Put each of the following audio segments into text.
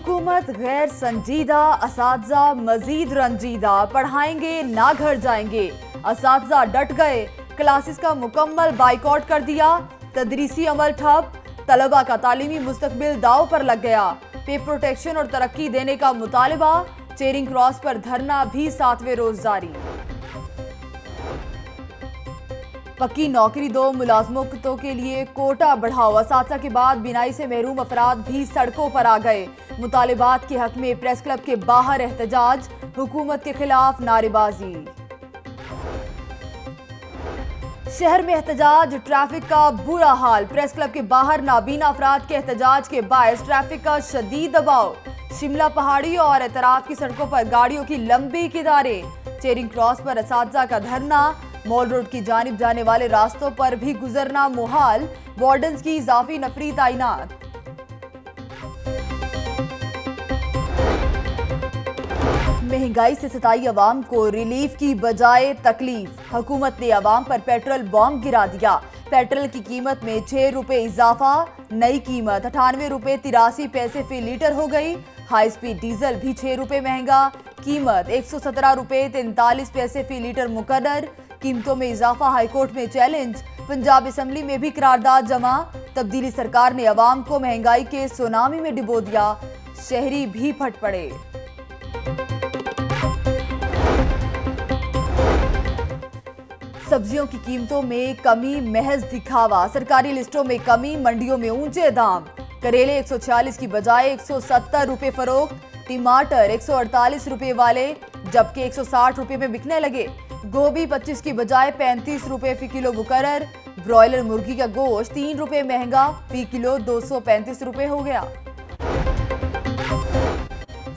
हुकूमत, गैर संजीदा इस मजीद रंजीदा, पढ़ाएँगे, ना घर जाएँगे। इस डट गए, क्लासेस का मुकम्मल बाइकआउट कर दिया, तदरीसी अमल ठप, तलबा का तालीमी मुस्तबिल दाव पर लग गया। पे प्रोटेक्शन और तरक्की देने का मुतालबा, चेरिंग क्रॉस पर धरना भी सातवें रोज जारी। पक्की नौकरी दो मुलाजमतों के लिए कोटा बढ़ाओ। असासा के बाद बिनाई से महरूम अफराद भी सड़कों पर आ गए। मुतालबात के हक में प्रेस क्लब के बाहर एहतजाज, हुकूमत के खिलाफ नारेबाजी। शहर में एहतजाज, ट्रैफ़िक का बुरा हाल। प्रेस क्लब के बाहर नाबीना अफराद के एहतजाज के बायस, ट्रैफ़िक का शदीद दबाव। शिमला पहाड़ी और एतराफ की सड़कों पर गाड़ियों की लंबी किदारें चेरिंग क्रॉस पर असाजा का धरना मॉल रोड की जानब जाने वाले रास्तों पर भी गुजरना मुहाल वार्डन की इजाफी नफरी तैनात। महँगाई से सताई अवाम को रिलीफ की बजाय तकलीफ़। हुकूमत ने अवाम पर पेट्रोल बॉम्ब गिरा दिया। पेट्रोल की कीमत में छह रुपए इजाफा, नई कीमत अठानवे रुपए तिरासी पैसे फ़ी लीटर हो गई। हाई स्पीड डीजल भी छह रुपए महँगा, कीमत एक सौ सत्रह रुपए तैंतालीस पैसे फ़ी लीटर मुकर्र कीमतों में इजाफा, हाईकोर्ट में चैलेंज। पंजाब असम्बली में भी करारदाद जमा। तब्दीली सरकार ने अवाम को महँगाई के सुनामी में डिबो दिया। शहरी भी फट पड़े। सब्जियों की कीमतों में कमी, महज दिखावा। सरकारी लिस्टों में कमी, मंडियों में ऊँचे दाम। करेले 140 की बजाय 170 रुपए फरोख्त। टमाटर 148 रुपए वाले, जबकि 160 रुपए में बिकने लगे। गोभी 25 की बजाय 35 रुपए फ़ी किलो मुकर्र। ब्रॉयलर मुर्गी का गोश्त तीन रुपए महँगा, फ़ी किलो 235 रुपए हो गया।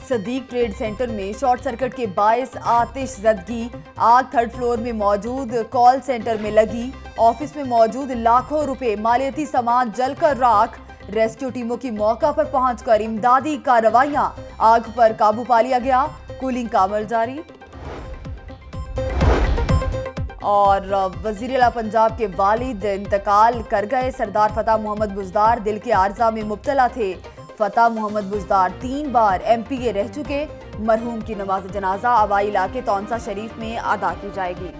सदीक ट्रेड सेंटर में शॉर्ट सर्किट के बायस आतिश जदगी आग थर्ड फ्लोर में मौजूद कॉल सेंटर में लगी। ऑफ़िस में मौजूद लाखों रुपए मालियती सामान जलकर राख। रेस्क्यू टीमों की मौका पर पहुंचकर इमदादी कार्रवाइयाँ। आग पर काबू पा लिया गया। कूलिंग का अमल जारी। और वज़ीर अला पंजाब के वालिद इंतकाल कर गए। सरदार फतेह मोहम्मद बुजदार दिल के आर्जा में मुबतला थे। फतेह मोहम्मद बुजदार तीन बार एमपीए रह चुके। मरहूम की नमाज़ जनाजा आबाई इलाके तौनसा शरीफ में अदा की जाएगी।